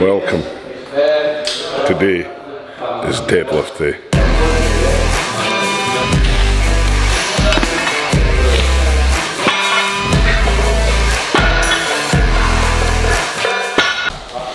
Welcome. Today is deadlift day.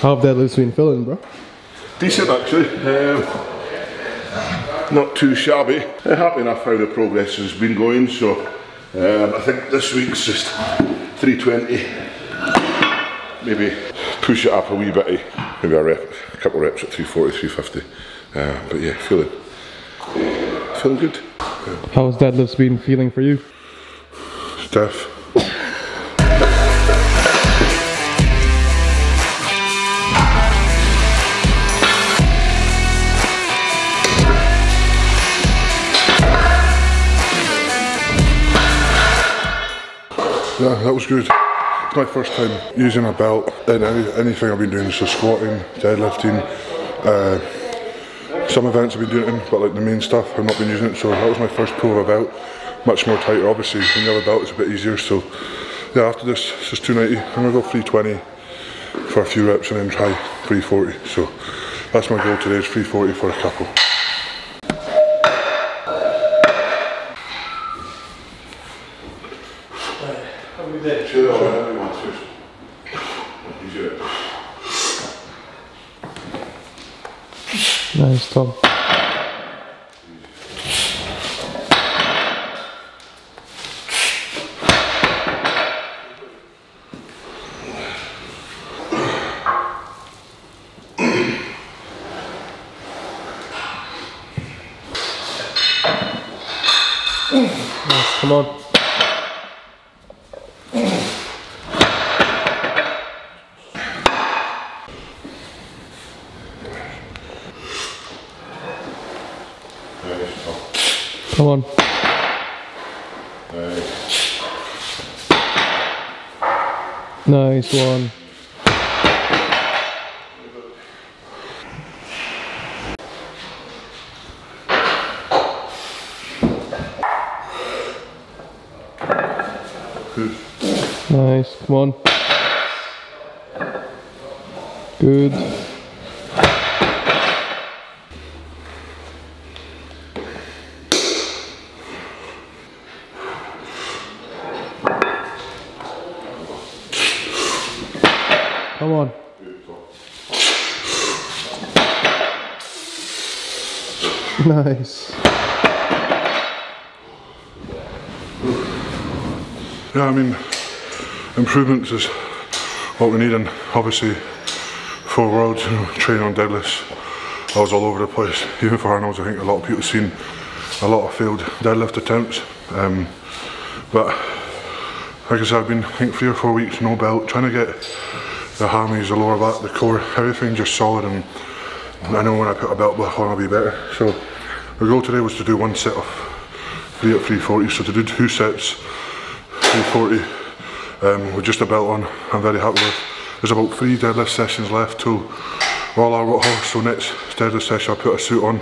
How have deadlifts been feeling, bro? Decent actually. Um, not too shabby. Uh, happy enough how the progress has been going. So um, I think this week's just 320. Maybe push it up a wee bit. Maybe a rep, a couple of reps at 340, 350. Uh, but yeah, feeling feeling good. How has deadlifts been feeling for you? Stiff. Yeah, that was good. My first time using a belt in any, anything I've been doing, so squatting, deadlifting, uh, some events I've been doing it in, but like the main stuff I've not been using it, so that was my first pull of a belt. Much more tighter, obviously, when you have a belt it's a bit easier, so yeah, after this, this is 290, I'm gonna go 320 for a few reps and then try 340, so that's my goal today is 340 for a couple. Nice, Tom. Nice, come on. Come on. Nice one. Good. Nice. Come on. Good. Come on. Nice. Yeah, I mean, improvements is what we need, and obviously for worlds, you know, training on deadlifts, I was all over the place. Even for Arnold's, I think a lot of people seen a lot of failed deadlift attempts. Um, but like I said, I've been I think three or four weeks no belt, trying to get the hammies, the lower back, the core, everything just solid. And I know when I put a belt back on, I'll be better. So the goal today was to do one set of three at 340. So to do two sets 340 um, with just a belt on, I'm very happy with. There's about three deadlift sessions left till all our horse, so next deadlift session I'll put a suit on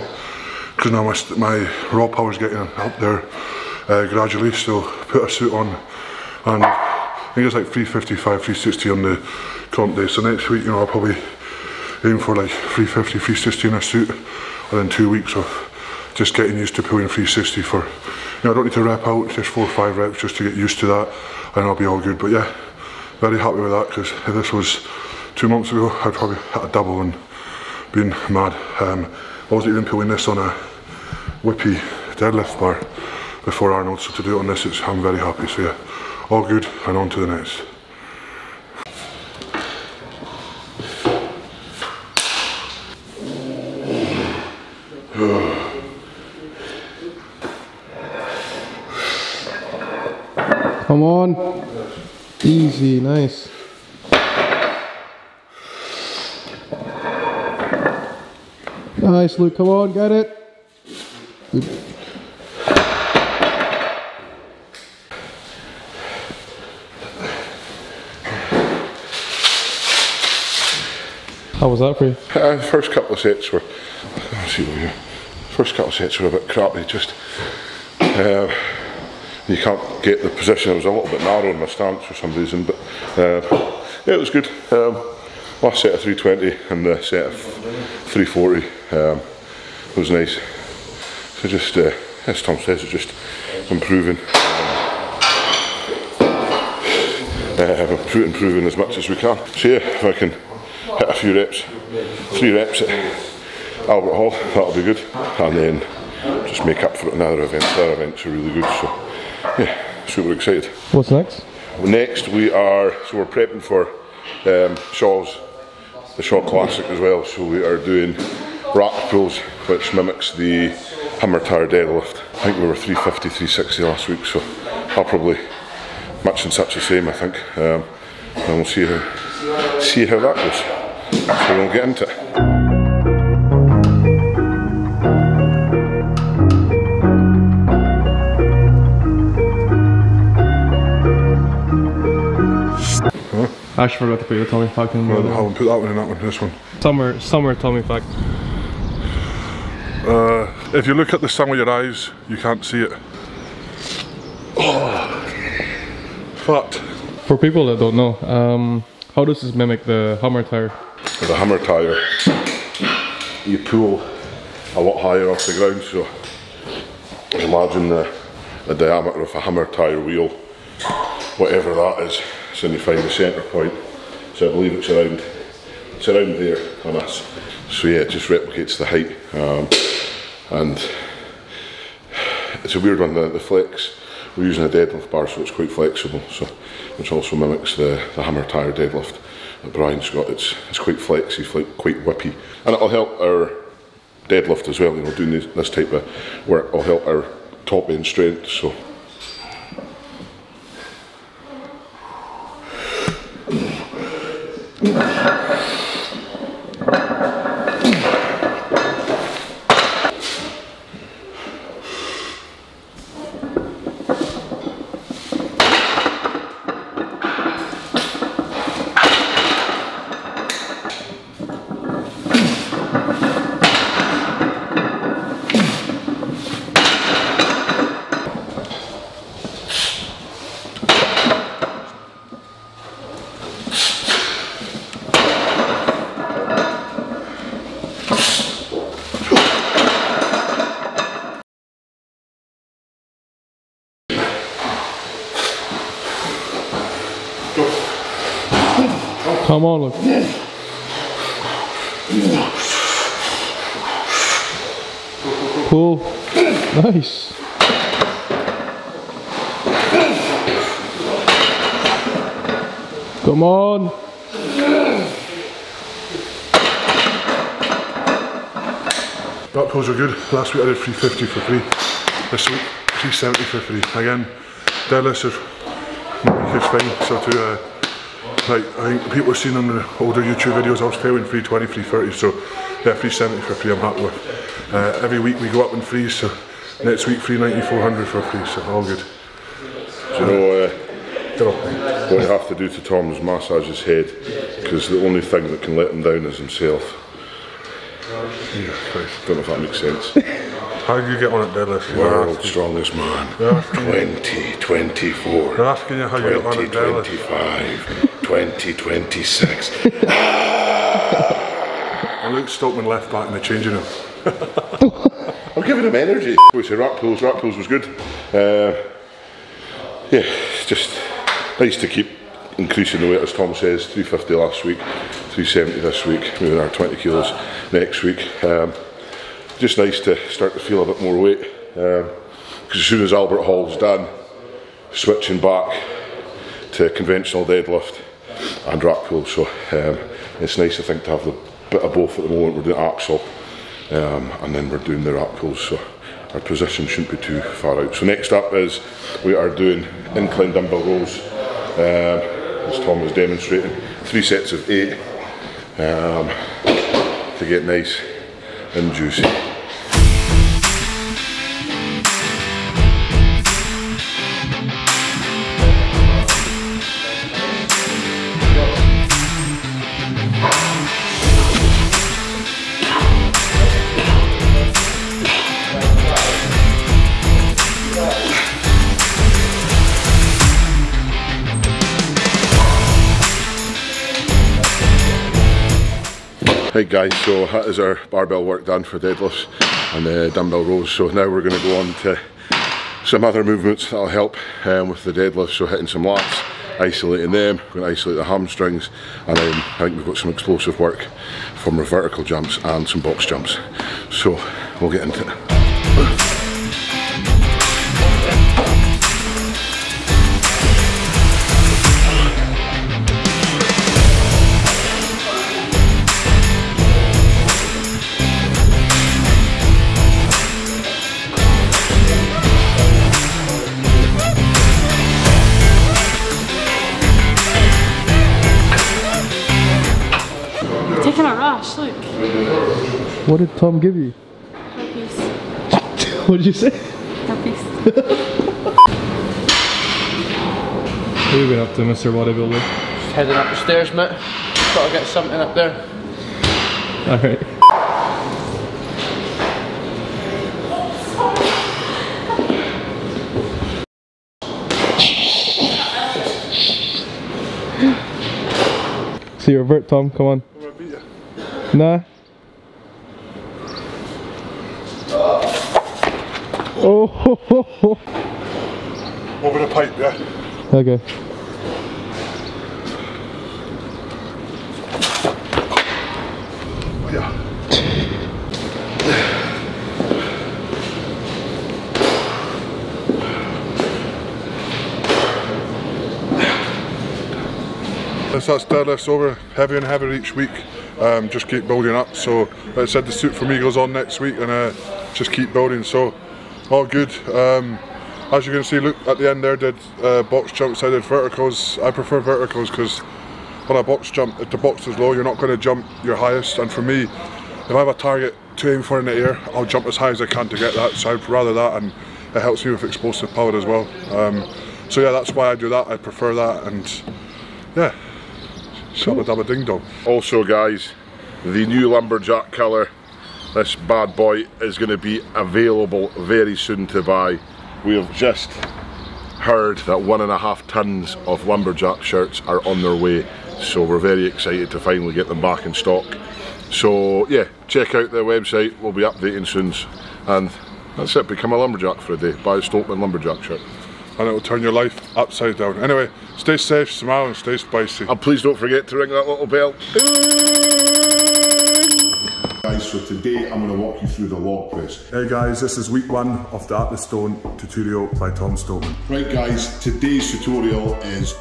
because now my, my raw power's getting up there uh, gradually, so put a suit on and I think it's like 355, 360 on the comp day, so next week you know I'll probably aim for like 350, 360 in a suit and then two weeks of just getting used to pulling 360 for, you know, I don't need to rep out, just four or five reps just to get used to that and I'll be all good. But yeah, very happy with that because if this was two months ago, I'd probably hit a double and been mad. Um, I wasn't even pulling this on a whippy deadlift bar before Arnold, so to do it on this, it's, I'm very happy. So yeah, all good and on to the next. Come on. Easy, nice. Nice, Luke. Come on, get it. How was that for you? Uh, first couple of sets were, let's see. First couple of sets were a bit crappy. Just uh, you can't get the position. It was a little bit narrow in my stance for some reason, but uh, yeah, it was good. Um, last set of 320 and the set of 340 um, was nice. So just, uh, as Tom says, it's just improving. Uh, improving as much as we can. So yeah, if I can hit a few reps, three reps at Albert Hall, that'll be good. And then just make up for it in other events. Events are really good. So yeah, super excited. What's next? Next we are, so we're prepping for um, Shaw's, the Shaw Classic as well. So we are doing rack pulls, which mimics the Hummer tire deadlift. I think we were 350, 360 last week, so I'll probably match and such the same, I think. Um, and we'll see how, see how that goes. So we'll get into it. I actually forgot to put your tummy fact in. Well, I haven't put that one in that one, this one. Summer, summer tummy fact. Uh, if you look at the sum of your eyes, you can't see it. Oh. For people that don't know, um, how does this mimic the Hummer tire? The Hummer tire, you pull a lot higher off the ground, so imagine the, the diameter of a Hummer tire wheel, whatever that is. So then you find the centre point. So I believe it's around, it's around there on us. So yeah, it just replicates the height. Um, and it's a weird one, the, the flex. We're using a deadlift bar, so it's quite flexible. So which also mimics the, the Hummer tire deadlift that Brian's got. It's it's quite flexy, quite whippy, and it'll help our deadlift as well. You know, doing this, this type of work will help our top end strength. So Thank. Come on, look. Cool. Nice. Come on. Rack pulls are good. Last week I did 350 for free. This week 370 for free. Again, deadlifts are it's fine. So to uh, like I think people have seen on the older YouTube videos I was throwing 320, 330 so yeah 370 for free I'm happy with. Uh, every week we go up in free so next week 390, 400 for free so all good. Do you know uh, what you have to do to Tom is massage his head because the only thing that can let him down is himself. Yeah, Don't know if that makes sense. How do you get on at deadlift? World's strongest man. 20, 24. They're asking you how you get on at deadlift. 2026. and Luke Stoltman left back in the changing room. I'm giving him energy. We say rack pulls, rack pulls was good. Uh, yeah, just nice to keep increasing the weight as Tom says, 350 last week, 370 this week, moving our 20 kilos next week. Um, just nice to start to feel a bit more weight because um, as soon as Albert Hall's done, switching back to conventional deadlift and rack pull. So um, it's nice I think to have the bit of both at the moment. We're doing axle um, and then we're doing the rack pulls. So our position shouldn't be too far out. So next up is we are doing incline dumbbell rows. Um, as Tom was demonstrating, three sets of eight um, to get nice and juicy. Right guys, so that is our barbell work done for deadlifts and uh, dumbbell rows. So now we're going to go on to some other movements that'll help um, with the deadlift. So hitting some lats, isolating them, we're going to isolate the hamstrings and then I think we've got some explosive work from our vertical jumps and some box jumps. So we'll get into it. Taking a rush, look. What did Tom give you? Herpes. What did you say? Herpes. What have you been up to, Mr. Bodybuilder? Heading up the stairs, mate. Gotta get something up there. Alright. See your vert, Tom. Come on. Nah. Oh, ho, ho, ho. Over the pipe, yeah? okay. Oh, yeah. As that's deadlifts over heavier and heavier each week. Um, just keep building up. So, like I said, the suit for me goes on next week, and uh, just keep building. So, all good. Um, as you can see, look at the end there, did uh, box jumps. I did verticals. I prefer verticals because when I box jump, if the box is low, you're not going to jump your highest. And for me, if I have a target to aim for in the air, I'll jump as high as I can to get that. So I'd rather that, and it helps me with explosive power as well. Um, so yeah, that's why I do that. I prefer that, and yeah, shabba dabba ding dong. Also, guys, the new lumberjack colour. This bad boy is going to be available very soon to buy. We have just heard that one and a half tons of lumberjack shirts are on their way so we're very excited to finally get them back in stock so yeah check out their website we'll be updating soon and that's it become a lumberjack for a day buy a Stoltman lumberjack shirt and it'll turn your life upside down anyway stay safe smile and stay spicy and please don't forget to ring that little bell Guys, so today I'm going to walk you through the log press. Hey guys, this is week one of the Atlas Stone tutorial by Tom Stoltman. Right guys, today's tutorial is